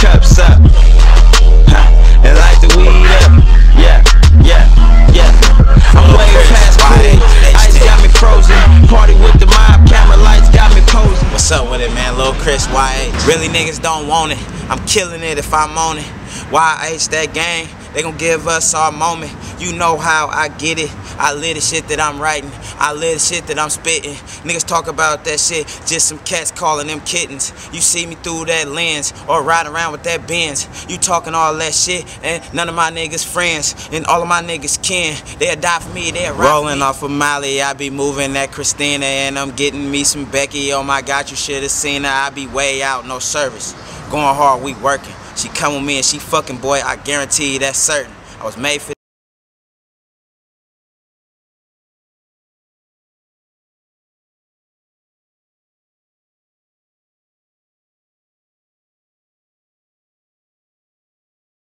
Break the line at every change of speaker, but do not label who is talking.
cups up. Huh, and light the weed up. Yeah, yeah, yeah. I'm way past cool. Ice got me frozen. Party with the mob, camera lights got me posing.
What's up with it, man? Lil Chris YH. Really niggas don't want it. I'm killing it if I'm on it. YH that gang, they gon' give us our moment. You know how I get it. I live the shit that I'm writing. I live the shit that I'm spitting. Niggas talk about that shit, just some cats calling them kittens. You see me through that lens or riding around with that Benz. You talking all that shit, and none of my niggas friends, and all of my niggas kin. They'll die for me, they'll Rolling off of Molly, I be moving that Christina, and I'm getting me some Becky. Oh my God, you should have seen her. I be way out, no service. Going hard, we working. She come with me and she fucking boy, I guarantee you that's certain. I was made for